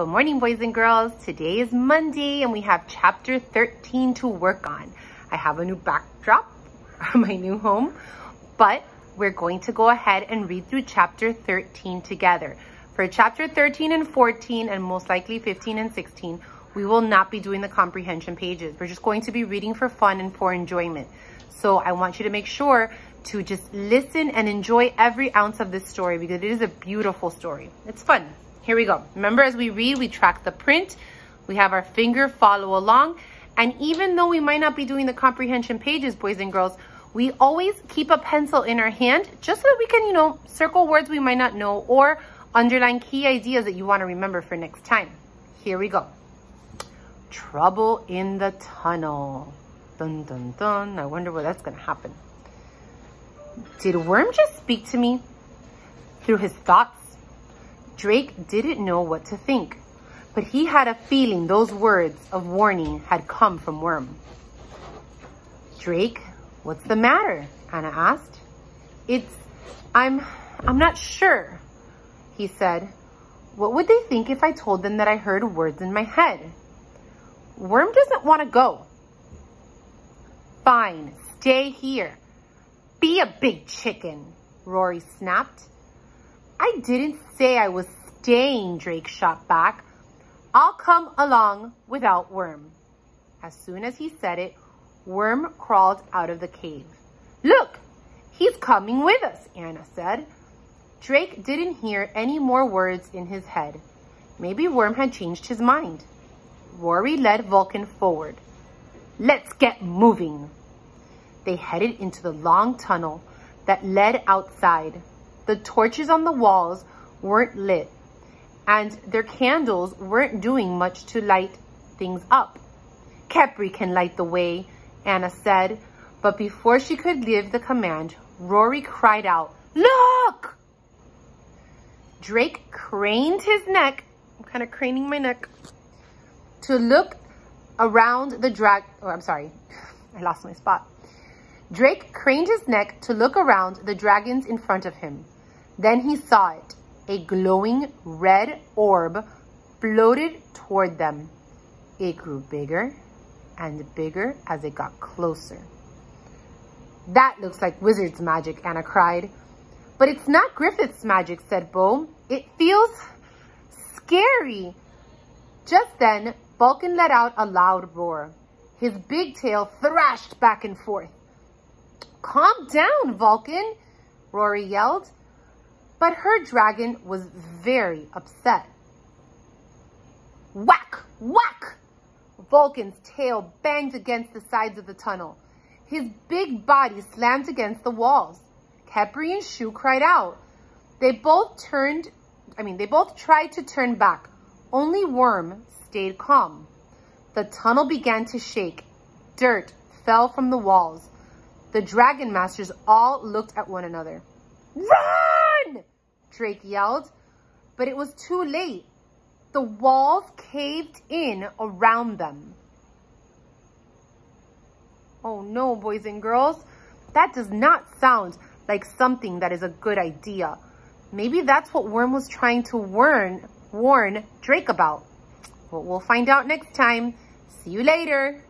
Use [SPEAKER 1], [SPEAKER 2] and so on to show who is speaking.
[SPEAKER 1] Good morning, boys and girls. Today is Monday and we have chapter 13 to work on. I have a new backdrop, my new home, but we're going to go ahead and read through chapter 13 together. For chapter 13 and 14, and most likely 15 and 16, we will not be doing the comprehension pages. We're just going to be reading for fun and for enjoyment. So I want you to make sure to just listen and enjoy every ounce of this story because it is a beautiful story. It's fun. Here we go. Remember, as we read, we track the print. We have our finger follow along. And even though we might not be doing the comprehension pages, boys and girls, we always keep a pencil in our hand just so that we can, you know, circle words we might not know or underline key ideas that you want to remember for next time. Here we go. Trouble in the tunnel. Dun, dun, dun. I wonder what that's going to happen. Did Worm just speak to me? Through his thoughts? Drake didn't know what to think, but he had a feeling those words of warning had come from Worm. Drake, what's the matter? Ana asked. It's, I'm, I'm not sure, he said. What would they think if I told them that I heard words in my head? Worm doesn't want to go. Fine, stay here. Be a big chicken, Rori snapped. I didn't say I was staying, Drake shot back. I'll come along without Worm. As soon as he said it, Worm crawled out of the cave. Look, he's coming with us, Ana said. Drake didn't hear any more words in his head. Maybe Worm had changed his mind. Rori led Vulcan forward. Let's get moving. They headed into the long tunnel that led outside. The torches on the walls weren't lit, and their candles weren't doing much to light things up. Kepri can light the way, Ana said, but before she could give the command, Rori cried out, Look! Drake craned his neck, I'm kind of craning my neck, to look around the drag, oh, I'm sorry, I lost my spot. Drake craned his neck to look around the dragons in front of him. Then he saw it. A glowing red orb floated toward them. It grew bigger and bigger as it got closer. That looks like wizard's magic, Ana cried. But it's not Griffith's magic, said Bo. It feels scary. Just then, Vulcan let out a loud roar. His big tail thrashed back and forth. Calm down, Vulcan, Rori yelled. But her dragon was very upset. Whack! Whack! Vulcan's tail banged against the sides of the tunnel. His big body slammed against the walls. Kepri and Shu cried out. They both turned, I mean, they both tried to turn back. Only Worm stayed calm. The tunnel began to shake. Dirt fell from the walls. The Dragon Masters all looked at one another. Run! Drake yelled, but it was too late. The walls caved in around them. Oh no, boys and girls. That does not sound like something that is a good idea. Maybe that's what Worm was trying to warn, warn Drake about. Well, we'll find out next time. See you later.